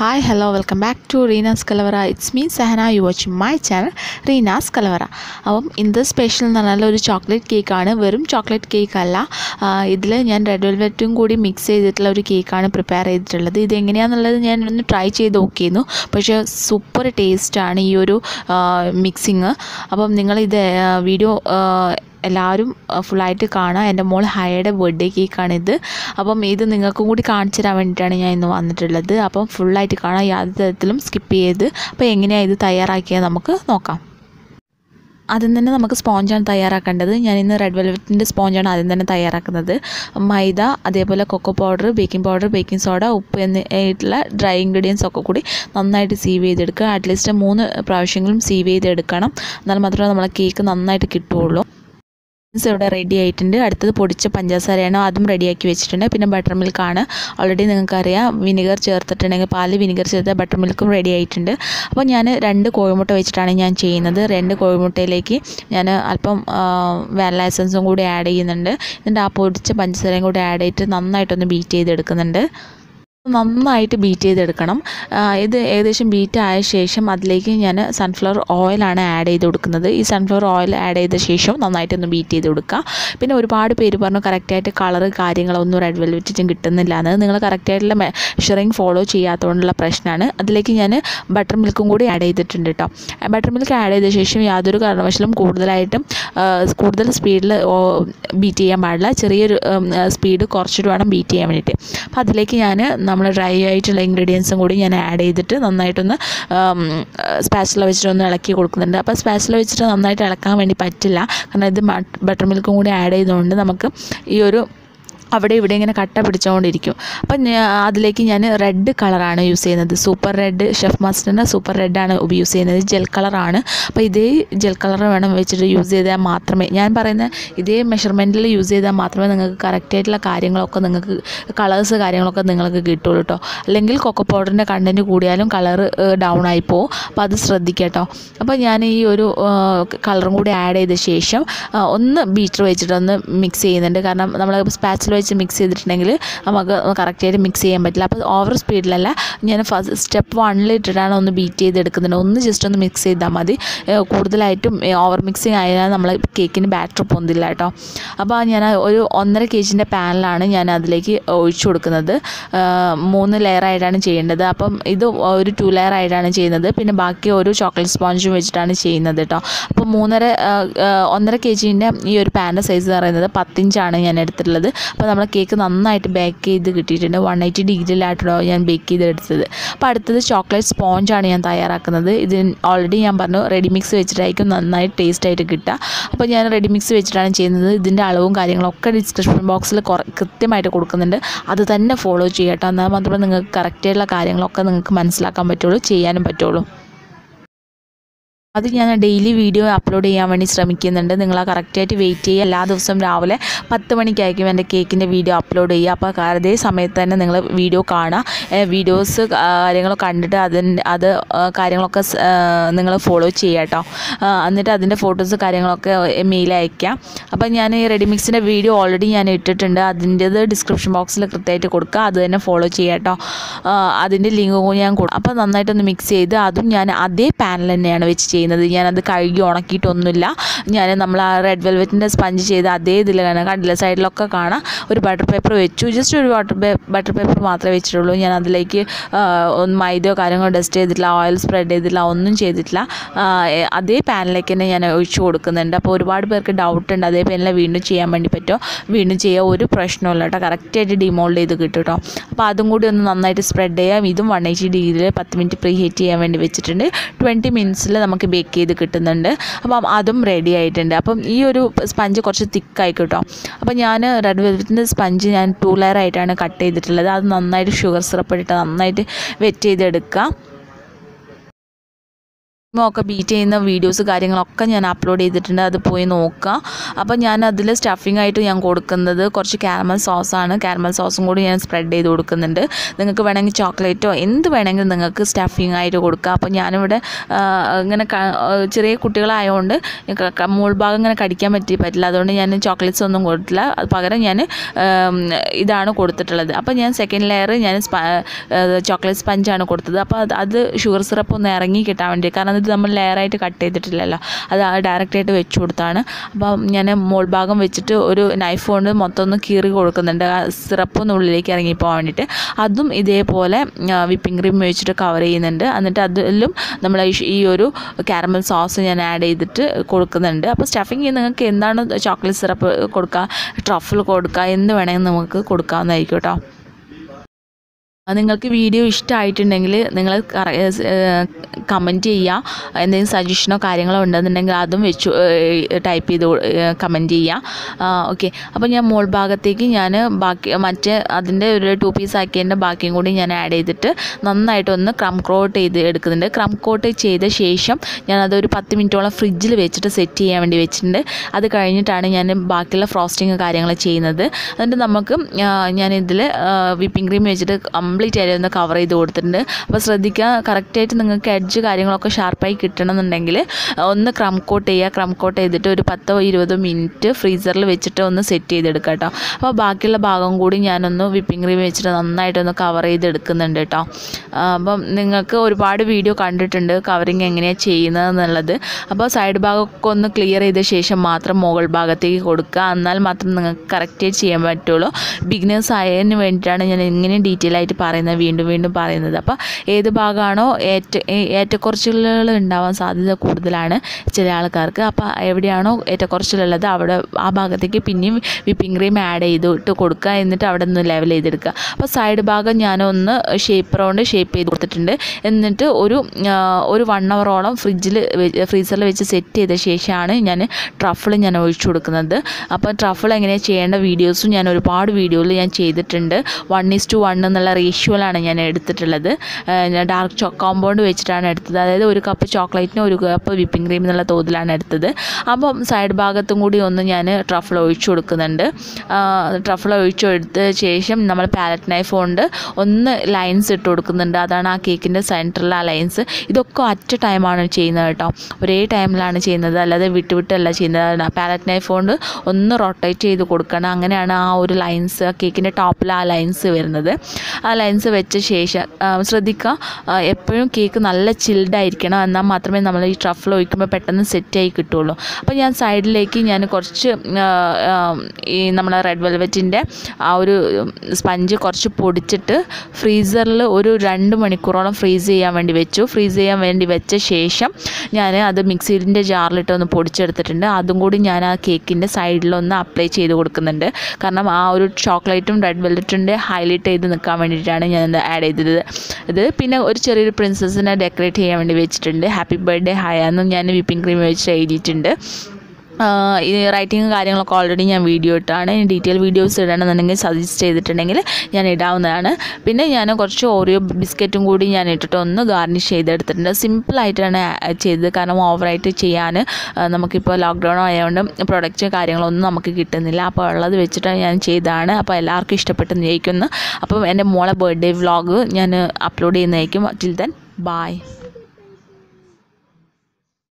Hi hello welcome back to Reena's Kalavara it's me Sahana you watch my channel Reena's Kalavara അപ്പം ഇന്ന് special എന്ന് പറഞ്ഞാൽ ഒരു chocolate കേക്കാണ് വെറും ചോക്ലേറ്റ് കേക്ക് അല്ല. ഇതിൽ ഞാൻ റെഡ് വെൽവെറ്റും കൂടി മിക്സ് ചെയ്തിട്ടുള്ള ഒരു കേക്കാണ് പ്രിപ്പയർ ചെയ്തിട്ടുള്ളത്. ഇത് എങ്ങനെയാണെന്നുള്ളത് ഞാൻ ഒന്ന് ട്രൈ ചെയ്ത് നോക്കിയിരുന്നു. പക്ഷേ സൂപ്പർ ടേസ്റ്റാണ് ഈ ഒരു മിക്സിങ് അപ്പം നിങ്ങളിത് വീഡിയോ എല്ലാവരും ഫുള്ളായിട്ട് കാണുക എന്റെ മോൾ ഹയയുടെ ബർത്ത്ഡേ കേക്കാണിത് അപ്പം ഇത് നിങ്ങൾക്കും കൂടി കാണിച്ചു തരാൻ വേണ്ടിയിട്ടാണ് ഞാൻ ഇന്ന് വന്നിട്ടുള്ളത്. അപ്പം ഫുള്ളായിട്ട് കാണാം യാതൊരു തരത്തിലും സ്കിപ്പ് ചെയ്ത് അപ്പോൾ എങ്ങനെയാണ് ഇത് തയ്യാറാക്കിയത് നമുക്ക് നോക്കാം. ആദ്യം തന്നെ നമുക്ക് സ്പോഞ്ചാണ് തയ്യാറാക്കേണ്ടത്. ഞാൻ ഇന്ന് റെഡ് വെൽവെറ്റിന്റെ സ്പോഞ്ചാണ് ആദ്യം തന്നെ തയ്യാറാക്കുന്നത്. മൈദ അതേപോലെ cocoa powder baking powder baking soda ഉപ്പ് എന്നിട്ടുള്ള ഡ്രൈ ഇൻഗ്രീഡിയൻസ് ഒക്കെ കൂടി നന്നായിട്ട് സീവ് ചെയ്തെടുക്കുക. അറ്റ്ലീസ്റ്റ് മൂന്ന് പ്രാവശ്യങ്ങളും സീവ് ചെയ്തെടുക്കണം. എന്നാൽ മാത്രമേ നമ്മളെ കേക്ക് നന്നായിട്ട് കിട്ടുകയുള്ളൂ. ഇവിടെ റെഡി ആയിട്ടുണ്ട്. അടുത്തത് പൊടിച്ച പഞ്ചസാരയാണ് അതും റെഡിയാക്കി വെച്ചിട്ടുണ്ട്. പിന്നെ ബട്ടർ മിൽക്കാണ് ഓൾറെഡി നിങ്ങൾക്കറിയാം വിനിഗർ ചേർത്തിട്ടുണ്ടെങ്കിൽ പാൽ വിനിഗർ ചേർത്ത ബട്ടർ മിൽക്കും റെഡി ആയിട്ടുണ്ട്. അപ്പോൾ ഞാൻ രണ്ട് കോഴിമുട്ട വെച്ചിട്ടാണ് ഞാൻ ചെയ്യുന്നത്. രണ്ട് കോഴിമുട്ടയിലേക്ക് ഞാൻ അല്പം വാനില എസൻസും കൂടി ആഡ് ചെയ്യുന്നുണ്ട്. എന്നിട്ട് ആ പൊടിച്ച പഞ്ചസാരയും കൂടി ആഡ് ചെയ്തിട്ട് നന്നായിട്ടൊന്ന് ബീറ്റ് ചെയ്തെടുക്കുന്നുണ്ട്. നന്നായിട്ട് ബീറ്റ് ചെയ്തെടുക്കണം. ഇത് ഏകദേശം ബീറ്റ് ആയ ശേഷം അതിലേക്ക് ഞാൻ സൺഫ്ലവർ ഓയിലാണ് ആഡ് ചെയ്ത് കൊടുക്കുന്നത്. ഈ സൺഫ്ലവർ ഓയിൽ ആഡ് ചെയ്ത ശേഷം നന്നായിട്ടൊന്ന് ബീറ്റ് ചെയ്ത് കൊടുക്കുക. പിന്നെ ഒരുപാട് പേര് പറഞ്ഞു കറക്റ്റായിട്ട് കളറ് കാര്യങ്ങളൊന്നും റെഡ് വെൽവെറ്റും കിട്ടുന്നില്ല എന്ന്. നിങ്ങൾ കറക്റ്റായിട്ടുള്ള മെഷറിങ് ഫോളോ ചെയ്യാത്തതുകൊണ്ടുള്ള പ്രശ്നമാണ്. അതിലേക്ക് ഞാൻ ബട്ടർ മിൽക്കും കൂടി ആഡ് ചെയ്തിട്ടുണ്ട് കേട്ടോ ബട്ടർ മിൽക്ക് ആഡ് ചെയ്ത ശേഷം യാതൊരു കാരണവശാലും കൂടുതലായിട്ടും കൂടുതൽ സ്പീഡിൽ ബീറ്റ് ചെയ്യാൻ പാടില്ല. ചെറിയൊരു സ്പീഡ് കുറച്ചിട്ട് വേണം ബീറ്റ് ചെയ്യാൻ വേണ്ടിയിട്ട്. അപ്പോൾ അതിലേക്ക് ഞാൻ നമ്മൾ ഡ്രൈ ആയിട്ടുള്ള ഇൻഗ്രീഡിയൻസും കൂടി ഞാൻ ആഡ് ചെയ്തിട്ട് നന്നായിട്ടൊന്ന് സ്പാച്ചില വെച്ചിട്ടൊന്ന് ഇളക്കി കൊടുക്കുന്നുണ്ട്. അപ്പോൾ സ്പാച്ചില വെച്ചിട്ട് നന്നായിട്ട് ഇളക്കാൻ വേണ്ടി പറ്റില്ല. കാരണം ഇത് ബട്ടർ മിൽക്കും കൂടി ആഡ് ചെയ്തുകൊണ്ട് നമുക്ക് ഈ ഒരു അവിടെ ഇവിടെ ഇങ്ങനെ കട്ട പിടിച്ചുകൊണ്ടിരിക്കും അപ്പം അതിലേക്ക് ഞാൻ റെഡ് കളറാണ് യൂസ് ചെയ്യുന്നത്. സൂപ്പർ റെഡ് ഷെഫ് മാസ്റ്ററിന്റെ സൂപ്പർ റെഡാണ് യൂസ് ചെയ്യുന്നത്. ജെൽ കളറാണ് അപ്പോൾ ഇതേ ജെൽ കളർ വേണം വെച്ചിട്ട് യൂസ് ചെയ്താൽ മാത്രമേ ഞാൻ പറയുന്ന ഇതേ മെഷർമെന്റിൽ യൂസ് ചെയ്താൽ മാത്രമേ നിങ്ങൾക്ക് കറക്റ്റായിട്ടുള്ള കാര്യങ്ങളൊക്കെ നിങ്ങൾക്ക് കളേഴ്സ് കാര്യങ്ങളൊക്കെ നിങ്ങൾക്ക് കിട്ടുള്ളൂ കേട്ടോ അല്ലെങ്കിൽ കൊക്കോ പൗഡറിന്റെ കണ്ടന്റ് കൂടിയാലും കളർ ഡൗൺ ആയി പോകും അപ്പോൾ അത് ശ്രദ്ധിക്കട്ടോ കേട്ടോ അപ്പോൾ ഞാൻ ഈ ഒരു കളറും കൂടി ആഡ് ചെയ്ത ശേഷം ഒന്ന് ബീറ്റർ വെച്ചിട്ടൊന്ന് മിക്സ് ചെയ്യുന്നുണ്ട്. കാരണം നമ്മൾ സ്പാച്ചിൽ വെച്ച് മിക്സ് ചെയ്തിട്ടുണ്ടെങ്കിൽ നമുക്ക് കറക്റ്റായിട്ട് മിക്സ് ചെയ്യാൻ പറ്റില്ല. അപ്പോൾ ഓവർ സ്പീഡിലല്ല ഞാൻ ഫസ്റ്റ് സ്റ്റെപ്പ് വണ്ണിൽ ഇട്ടിട്ടാണ് ഒന്ന് ബീറ്റ് ചെയ്തെടുക്കുന്നത്. ഒന്ന് ജസ്റ്റ് ഒന്ന് മിക്സ് ചെയ്താൽ മതി. കൂടുതലായിട്ടും ഓവർ മിക്സിങ് ആയാൽ നമ്മൾ കേക്കിന് ബാറ്റർ പൊന്തില്ല കേട്ടോ. അപ്പോൾ ഞാൻ ഒരു ഒന്നര കെ ജിന്റെ പാനിലാണ് ഞാൻ അതിലേക്ക് ഒഴിച്ചു കൊടുക്കുന്നത്. മൂന്ന് ലെയർ ആയിട്ടാണ് ചെയ്യേണ്ടത്. അപ്പം ഇത് ഒരു ടു ലെയർ ആയിട്ടാണ് ചെയ്യുന്നത്. പിന്നെ ബാക്കി ഒരു ചോക്ലേറ്റ് സ്പോഞ്ചും വെച്ചിട്ടാണ് ചെയ്യുന്നത് കേട്ടോ. അപ്പോൾ മൂന്നര ഒന്നര കെ ജിന്റെ ഈ ഒരു പാന്റെ സൈസ് എന്ന് പറയുന്നത് പത്തിഞ്ചാണ് ഞാൻ എടുത്തിട്ടുള്ളത്. അപ്പോൾ നമ്മൾ കേക്ക് നന്നായിട്ട് ബേക്ക് ചെയ്ത് കിട്ടിയിട്ടുണ്ട്. വൺ എയ്റ്റി ഡിഗ്രിയിലായിട്ടോ ഞാൻ ബേക്ക് ചെയ്തെടുത്തത്. അപ്പോൾ അടുത്തത് ചോക്ലേറ്റ് സ്പോഞ്ചാണ് ഞാൻ തയ്യാറാക്കുന്നത്. ഇത് ഓൾറെഡി ഞാൻ പറഞ്ഞു റെഡി മിക്സ് വെച്ചിട്ടായിരിക്കും നന്നായിട്ട് ടേസ്റ്റ് ആയിട്ട് കിട്ടുക. അപ്പോൾ ഞാൻ റെഡി മിക്സ് വെച്ചിട്ടാണ് ചെയ്യുന്നത്. ഇതിന്റെ അളവും കാര്യങ്ങളൊക്കെ ഡിസ്ക്രിപ്ഷൻ ബോക്സിൽ കൃത്യമായിട്ട് കൊടുക്കുന്നുണ്ട്. അത് തന്നെ ഫോളോ ചെയ്യട്ടോ. എന്നാൽ മാത്രമേ നിങ്ങൾക്ക് കറക്റ്റായിട്ടുള്ള കാര്യങ്ങളൊക്കെ നിങ്ങൾക്ക് മനസ്സിലാക്കാൻ പറ്റുള്ളൂ ചെയ്യാനും പറ്റുള്ളൂ. അത് ഞാൻ ഡെയിലി വീഡിയോ അപ്ലോഡ് ചെയ്യാൻ വേണ്ടി ശ്രമിക്കുന്നുണ്ട്. നിങ്ങൾ ആ കറക്റ്റായിട്ട് വെയിറ്റ് ചെയ്യുക. എല്ലാ ദിവസവും രാവിലെ പത്ത് മണിക്കായിരിക്കും എന്റെ കേക്കിന്റെ വീഡിയോ അപ്ലോഡ് ചെയ്യുക. അപ്പോൾ അതേ സമയത്ത് തന്നെ നിങ്ങൾ വീഡിയോ കാണുക. വീഡിയോസ് കാര്യങ്ങളൊക്കെ കണ്ടിട്ട് അതിന്റെ അത് കാര്യങ്ങളൊക്കെ നിങ്ങൾ ഫോളോ ചെയ്യുക കേട്ടോ. എന്നിട്ട് അതിന്റെ ഫോട്ടോസ് കാര്യങ്ങളൊക്കെ മെയിൽ അയയ്ക്കാം അപ്പോൾ ഞാൻ ഈ റെഡിമിക്സിന്റെ വീഡിയോ ഓൾറെഡി ഞാൻ ഇട്ടിട്ടുണ്ട്. അതിന്റേത് ഡിസ്ക്രിപ്ഷൻ ബോക്സിൽ കൃത്യമായിട്ട് കൊടുക്കുക. അത് തന്നെ ഫോളോ ചെയ്യുക കേട്ടോ. അതിന്റെ ലിങ്ക് ഞാൻ കൊടുക്കും അപ്പോൾ നന്നായിട്ടൊന്ന് മിക്സ് ചെയ്ത് അതും ഞാൻ അതേ പാനൽ തന്നെയാണ് വെച്ച് ചെയ്യുന്നത്. ഞാനത് കഴുകി ഉണക്കിയിട്ടൊന്നുമില്ല. ഞാൻ നമ്മൾ ആ റെഡ് വെൽവെറ്റിന്റെ സ്പഞ്ച് ചെയ്ത് അതേ ഇതിൽ കാണാം. കണ്ടില്ല? സൈഡിലൊക്കെ കാണാം. ഒരു ബട്ടർ പേപ്പർ വെച്ചു. ജസ്റ്റ് ഒരു വാട്ടർ ബട്ടർ പേപ്പർ മാത്രമേ വെച്ചിട്ടുള്ളൂ. ഞാൻ അതിലേക്ക് മൈദയോ കാര്യങ്ങളോ ഡസ്റ്റ് ചെയ്തിട്ടില്ല ഓയിൽ സ്പ്രെഡ് ചെയ്തിട്ടില്ല ഒന്നും ചെയ്തിട്ടില്ല. അതേ പാനിലേക്ക് തന്നെ ഞാൻ ഒഴിച്ചു കൊടുക്കുന്നുണ്ട്. അപ്പോൾ ഒരുപാട് പേർക്ക് ഡൗട്ട് ഉണ്ട്. അതേ പാനിൽ വീണ്ടും ചെയ്യാൻ വേണ്ടി പറ്റുമോ? വീണ്ടും ചെയ്യുക ഒരു പ്രശ്നമില്ല കേട്ടോ. കറക്റ്റായിട്ട് ഡിമോൾഡ് ചെയ്ത് കിട്ടും കേട്ടോ. അപ്പോൾ അതും കൂടി ഒന്ന് നന്നായിട്ട് സ്പ്രെഡ് ചെയ്യാം. ഇതും വൺ എയ്റ്റി ഡിഗ്രിയിൽ പത്ത് മിനിറ്റ് പ്രീ ഹീറ്റ് ചെയ്യാൻ വേണ്ടി വെച്ചിട്ടുണ്ട്. ട്വന്റി മിനിറ്റ്സിൽ നമുക്ക് ബേക്ക് ചെയ്ത് കിട്ടുന്നുണ്ട്. അപ്പം അതും റെഡി ആയിട്ടുണ്ട്. അപ്പം ഈ ഒരു സ്പഞ്ച് കുറച്ച് തിക്കായി കിട്ടും. അപ്പം ഞാൻ റെഡ് വെൽവെറ്റിന്റെ സ്പഞ്ച് ഞാൻ ടൂ ലെയർ ആയിട്ടാണ് കട്ട് ചെയ്തിട്ടുള്ളത്. അത് നന്നായിട്ട് ഷുഗർ സിറപ്പ് ഇട്ടിട്ട് നന്നായിട്ട് വെറ്റ് ചെയ്തെടുക്കുക. ഒക്കെ ബീറ്റ് ചെയ്യുന്ന വീഡിയോസ് കാര്യങ്ങളൊക്കെ ഞാൻ അപ്ലോഡ് ചെയ്തിട്ടുണ്ട്. അത് പോയി നോക്കുക അപ്പോൾ ഞാൻ അതിൽ സ്റ്റഫിംഗ് ആയിട്ട് ഞാൻ കൊടുക്കുന്നത് കുറച്ച് കാരമൽ സോസാണ് കാരമൽ സോസും കൂടി ഞാൻ സ്പ്രെഡ് ചെയ്ത് കൊടുക്കുന്നുണ്ട്. നിങ്ങൾക്ക് വേണമെങ്കിൽ ചോക്ലേറ്റോ എന്ത് വേണമെങ്കിലും നിങ്ങൾക്ക് സ്റ്റഫിംഗ് ആയിട്ട് കൊടുക്കുക അപ്പോൾ ഞാനിവിടെ ഇങ്ങനെ ചെറിയ കുട്ടികളായതുകൊണ്ട് ഭാഗം ഇങ്ങനെ കടിക്കാൻ പറ്റി പറ്റില്ല. അതുകൊണ്ട് ഞാൻ ചോക്ലേറ്റ്സ് ഒന്നും കൊടുത്തില്ല. അത് പകരം ഞാൻ ഇതാണ് കൊടുത്തിട്ടുള്ളത്. അപ്പോൾ ഞാൻ സെക്കൻഡ് ലെയർ ഞാൻ ചോക്ലേറ്റ് സ്പഞ്ചാണ് കൊടുത്തത്. അപ്പോൾ അത് ഷുഗർ സിറപ്പ് ഒന്ന് ഇറങ്ങി കിട്ടാൻ വേണ്ടി. കാരണം ഇത് നമ്മൾ ലെയറായിട്ട് കട്ട് ചെയ്തിട്ടില്ലല്ലോ. അത് ഡയറക്റ്റായിട്ട് വെച്ച് കൊടുത്താണ്. അപ്പം ഞാൻ മോൾ ഭാഗം വെച്ചിട്ട് ഒരു നൈഫ് കൊണ്ട് മൊത്തം ഒന്ന് കീറി കൊടുക്കുന്നുണ്ട്. ആ സിറപ്പ് ഒന്ന് ഉള്ളിലേക്ക് ഇറങ്ങി പോകാൻ വേണ്ടിയിട്ട്. അതും ഇതേപോലെ വിപ്പിംഗ് ക്രീം വെച്ചിട്ട് കവർ ചെയ്യുന്നുണ്ട്. എന്നിട്ട് അതിലും നമ്മൾ ഈ ഒരു കാരമൽ സോസ് ഞാൻ ആഡ് ചെയ്തിട്ട് കൊടുക്കുന്നുണ്ട്. അപ്പോൾ സ്റ്റഫിങ് നിങ്ങൾക്ക് എന്താണ് ചോക്ലേറ്റ് സിറപ്പ് കൊടുക്കുക ട്രഫിൾ കൊടുക്കുക എന്ത് വേണമെങ്കിലും നമുക്ക് കൊടുക്കാവുന്നതായിരിക്കും കേട്ടോ. നിങ്ങൾക്ക് വീഡിയോ ഇഷ്ടമായിട്ടുണ്ടെങ്കിൽ നിങ്ങൾ കമന്റ് ചെയ്യുക എന്തെങ്കിലും സജഷനോ കാര്യങ്ങളോ ഉണ്ടെന്നുണ്ടെങ്കിൽ അതും വെച്ച് ടൈപ്പ് ചെയ്ത് കമന്റ് ചെയ്യുക ഓക്കെ അപ്പോൾ ഞാൻ മോൾ ഭാഗത്തേക്ക് ഞാൻ ബാക്കി മറ്റേ അതിന്റെ ഒരു ടു പീസ് ആക്കിയതിന്റെ ബാക്കിയും കൂടി ഞാൻ ആഡ് ചെയ്തിട്ട് നന്നായിട്ടൊന്ന് ക്രം കോട്ട് ചെയ്ത് എടുക്കുന്നുണ്ട്. ക്രം കോട്ട് ചെയ്ത ശേഷം ഞാൻ ഒരു പത്ത് മിനിറ്റോളം ഫ്രിഡ്ജിൽ വെച്ചിട്ട് സെറ്റ് ചെയ്യാൻ വേണ്ടി വെച്ചിട്ടുണ്ട്. അത് കഴിഞ്ഞിട്ടാണ് ഞാൻ ബാക്കിയുള്ള ഫ്രോസ്റ്റിങ് കാര്യങ്ങൾ ചെയ്യുന്നത്. എന്നിട്ട് നമുക്ക് ഞാനിതിൽ വിപ്പിംഗ് ക്രീം വെച്ചിട്ട് കംപ്ലീറ്റ് ആയിട്ട് ഒന്ന് കവർ ചെയ്ത് കൊടുത്തിട്ടുണ്ട്. അപ്പോൾ ശ്രദ്ധിക്കുക കറക്റ്റായിട്ട് നിങ്ങൾക്ക് എഡ്ജ് കാര്യങ്ങളൊക്കെ ഷാർപ്പായി കിട്ടണമെന്നുണ്ടെങ്കിൽ ഒന്ന് ക്രം കോട്ട് ചെയ്യുക. ക്രം കോട്ട് ചെയ്തിട്ട് ഒരു പത്തോ ഇരുപതോ മിനിറ്റ് ഫ്രീസറിൽ വെച്ചിട്ട് ഒന്ന് സെറ്റ് ചെയ്തെടുക്കുക കേട്ടോ അപ്പോൾ ബാക്കിയുള്ള ഭാഗം കൂടി ഞാനൊന്ന് വിപ്പിംഗ് ക്രീം വെച്ചിട്ട് നന്നായിട്ടൊന്ന് കവർ ചെയ്തെടുക്കുന്നുണ്ട് കേട്ടോ അപ്പം നിങ്ങൾക്ക് ഒരുപാട് വീഡിയോ കണ്ടിട്ടുണ്ട് കവറിങ് എങ്ങനെയാണ് ചെയ്യുന്നത് എന്നുള്ളത്. അപ്പോൾ സൈഡ് ഭാഗമൊക്കെ ഒന്ന് ക്ലിയർ ചെയ്ത ശേഷം മാത്രം മുകൾ ഭാഗത്തേക്ക് കൊടുക്കുക. എന്നാൽ മാത്രം നിങ്ങൾക്ക് കറക്റ്റായിട്ട് ചെയ്യാൻ പറ്റുള്ളൂ. ബിഗിനേഴ്സ് ആയതിന് വേണ്ടിയിട്ടാണ് ഞാൻ ഇങ്ങനെ ഡീറ്റെയിൽ ആയിട്ട് പറയുന്നത് വീണ്ടും വീണ്ടും പറയുന്നത്. അപ്പോൾ ഏത് ഭാഗമാണോ ഏറ്റ ഏറ്റക്കുറച്ചിലുകൾ ഉണ്ടാവാൻ സാധ്യത കൂടുതലാണ് ചില ആൾക്കാർക്ക്. അപ്പോൾ എവിടെയാണോ ഏറ്റക്കുറച്ചിലുള്ളത് അവിടെ ആ ഭാഗത്തേക്ക് പിന്നെയും വിപ്പിംഗ് ക്രീം ആഡ് ചെയ്തിട്ട് കൊടുക്കുക എന്നിട്ട് അവിടെ നിന്ന് ലെവൽ ചെയ്തെടുക്കുക. അപ്പോൾ സൈഡ് ഭാഗം ഞാനൊന്ന് ഷേപ്പ് റൗണ്ട് ഷേപ്പ് ചെയ്ത് കൊടുത്തിട്ടുണ്ട്. എന്നിട്ട് ഒരു ഒരു വൺ അവറോളം ഫ്രിഡ്ജിൽ ഫ്രീസറിൽ വെച്ച് സെറ്റ് ചെയ്ത ശേഷമാണ് ഞാൻ ട്രഫിൾ ഞാൻ ഒഴിച്ചു കൊടുക്കുന്നത്. അപ്പോൾ ട്രഫിൾ എങ്ങനെയാണ് ചെയ്യേണ്ട വീഡിയോസും ഞാൻ ഒരുപാട് വീഡിയോയിൽ ഞാൻ ചെയ്തിട്ടുണ്ട്. വൺ ഈസ് ടു വൺ എന്നുള്ള റേഷ്യോയിലാണ് ഞാൻ എടുത്തിട്ടുള്ളത്. ഞാൻ ഡാർക്ക് ചോ കോമ്പൗണ്ട് വെച്ചിട്ടാണ് എടുത്തത്. അതായത് ഒരു കപ്പ് ചോക്ലേറ്റിന് ഒരു കപ്പ് വിപ്പിംഗ് ക്രീം എന്നുള്ള തോതിലാണ് എടുത്തത്. അപ്പം സൈഡ് ഭാഗത്തും കൂടി ഒന്ന് ഞാൻ ട്രഫിൾ ഒഴിച്ചു കൊടുക്കുന്നുണ്ട്. ട്രഫിൾ ഒഴിച്ചു എടുത്ത ശേഷം നമ്മൾ പാലറ്റ് നൈഫ് കൊണ്ട് ഒന്ന് ലൈൻസ് ഇട്ട് കൊടുക്കുന്നുണ്ട്. അതാണ് ആ കേക്കിന്റെ സെന്ററിലെ ആ ലൈൻസ് ഇതൊക്കെ അറ്റ് ടൈമാണ് ചെയ്യുന്നത് കേട്ടോ. ഒരേ ടൈമിലാണ് ചെയ്യുന്നത്. അല്ലാതെ വിട്ട് വിട്ടല്ല ചെയ്യുന്നത് പാലറ്റ് നൈഫ് കൊണ്ട് ഒന്ന് റൊട്ടേറ്റ് ചെയ്ത് കൊടുക്കണം. അങ്ങനെയാണ് ആ ഒരു ലൈൻസ് കേക്കിന്റെ ടോപ്പിൽ ആ ലൈൻസ് വരുന്നത്. ആ ലൈൻസ് വെച്ച ശേഷം ശ്രദ്ധിക്കുക എപ്പോഴും കേക്ക് നല്ല ചിൽഡ് ആയിരിക്കണം. എന്നാൽ മാത്രമേ നമ്മൾ ഈ ട്രഫിൾ ഒഴിക്കുമ്പോൾ പെട്ടെന്ന് സെറ്റായി കിട്ടുള്ളൂ. അപ്പോൾ ഞാൻ സൈഡിലേക്ക് ഞാൻ കുറച്ച് ഈ നമ്മുടെ റെഡ് വെൽവെറ്റിന്റെ ആ ഒരു സ്പഞ്ച് കുറച്ച് പൊടിച്ചിട്ട് ഫ്രീസറിൽ ഒരു രണ്ട് മണിക്കൂറോളം ഫ്രീസ് ചെയ്യാൻ വേണ്ടി വെച്ചു. ഫ്രീസ് ചെയ്യാൻ വേണ്ടി വെച്ച ശേഷം ഞാൻ അത് മിക്സിന്റെ ജാറിലിട്ട് ഒന്ന് പൊടിച്ചെടുത്തിട്ടുണ്ട്. അതും കൂടി ഞാൻ ആ കേക്കിന്റെ സൈഡിലൊന്ന് അപ്ലൈ ചെയ്ത് കൊടുക്കുന്നുണ്ട്. കാരണം ആ ഒരു ചോക്ലേറ്റും റെഡ് വെൽവെറ്റിന്റെ ഹൈലൈറ്റ് ചെയ്ത് നിൽക്കാൻ വേണ്ടിയിട്ടാണ് ഞാൻ ഇത് ആഡ് ചെയ്തത്. ഇത് പിന്നെ ഒരു ചെറിയൊരു പ്രിൻസസ്സിനെ ഡെക്കറേറ്റ് ചെയ്യാൻ വേണ്ടി വെച്ചിട്ടുണ്ട്. ഹാപ്പി ബർത്ത്ഡേ ഹായ എന്നും ഞാൻ വിപ്പിംഗ് ക്രീം വെച്ച് എഴുതിയിട്ടുണ്ട്. ഈ റൈറ്റിങ് കാര്യങ്ങളൊക്കെ ഓൾറെഡി ഞാൻ വീഡിയോ ഇട്ടാണ്. ഇനി ഡീറ്റെയിൽ വീഡിയോസ് ഇടണമെന്നുണ്ടെങ്കിൽ സജസ്റ്റ് ചെയ്തിട്ടുണ്ടെങ്കിൽ ഞാൻ ഇടാവുന്നതാണ്. പിന്നെ ഞാൻ കുറച്ച് ഓറിയോ ബിസ്ക്കറ്റും കൂടി ഞാൻ ഇട്ടിട്ട് ഒന്ന് ഗാർണിഷ് ചെയ്തെടുത്തിട്ടുണ്ട്. സിമ്പിളായിട്ടാണ് ചെയ്തത്. കാരണം ഓവറായിട്ട് ചെയ്യാൻ നമുക്കിപ്പോൾ ലോക്ക്ഡൗൺ ആയതുകൊണ്ട് പ്രൊഡക്റ്റ് കാര്യങ്ങളൊന്നും നമുക്ക് കിട്ടുന്നില്ല. അപ്പോൾ ഉള്ളത് വെച്ചിട്ട് ഞാൻ ചെയ്തതാണ്. അപ്പോൾ എല്ലാവർക്കും ഇഷ്ടപ്പെട്ടെന്ന് ജയിക്കുന്നു അപ്പം എന്റെ മോളെ ബർത്ത്ഡേ വ്ളോഗ് ഞാൻ അപ്ലോഡ് ചെയ്യുന്നതായിരിക്കും. Till then bye